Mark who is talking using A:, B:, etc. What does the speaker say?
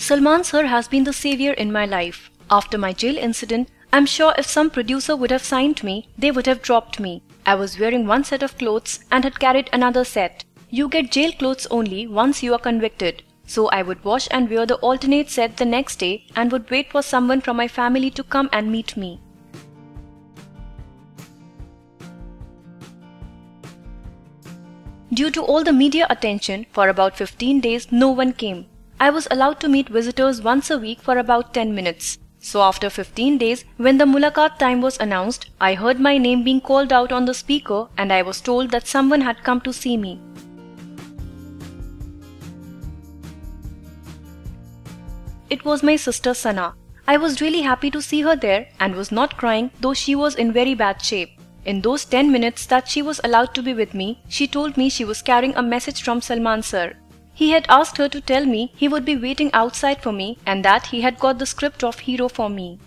A: Salman sir has been the savior in my life. After my jail incident, I'm sure if some producer would have signed me, they would have dropped me. I was wearing one set of clothes and had carried another set. You get jail clothes only once you are convicted. So I would wash and wear the alternate set the next day and would wait for someone from my family to come and meet me. Due to all the media attention, for about 15 days no one came. I was allowed to meet visitors once a week for about 10 minutes. So after 15 days, when the mulaqat time was announced, I heard my name being called out on the speaker and I was told that someone had come to see me. It was my sister Sana. I was really happy to see her there and was not crying though she was in very bad shape. In those 10 minutes that she was allowed to be with me, she told me she was carrying a message from Salman sir. He had asked her to tell me he would be waiting outside for me and that he had got the script of Hero for me.